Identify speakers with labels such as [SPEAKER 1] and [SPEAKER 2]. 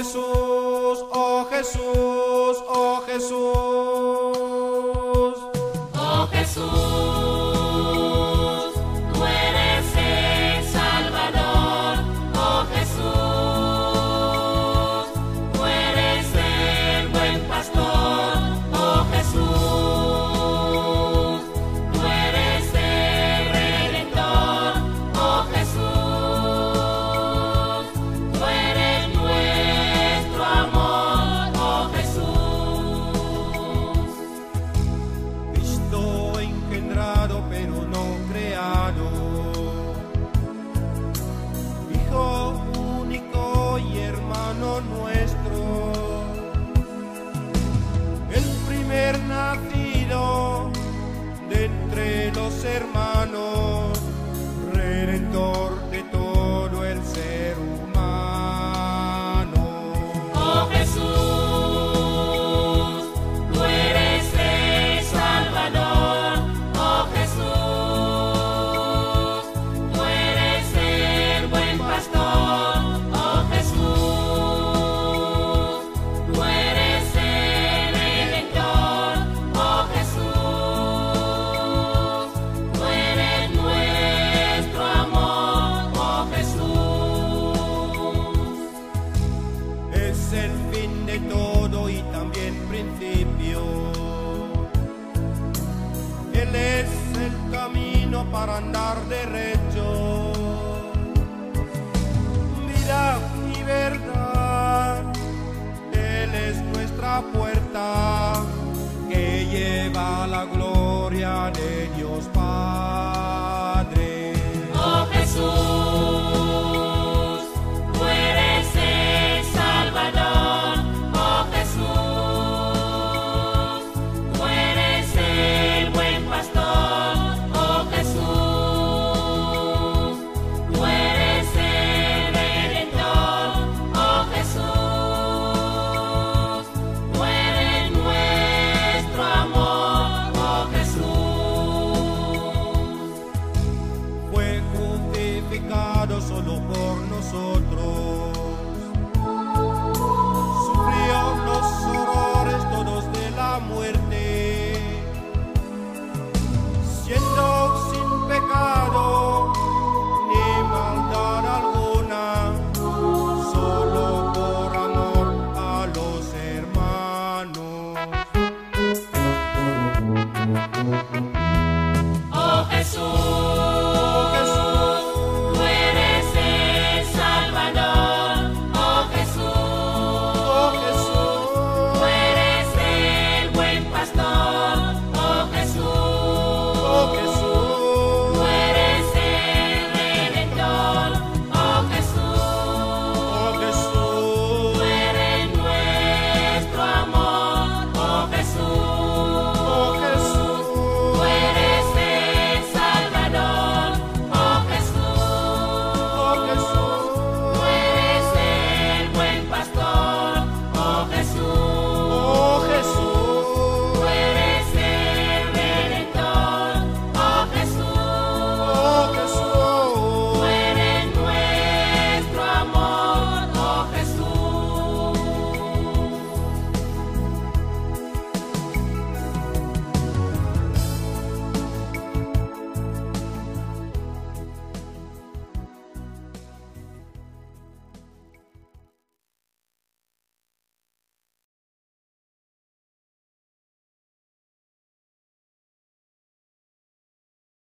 [SPEAKER 1] Jesús, oh Jesús, oh Jesús. para andar de red.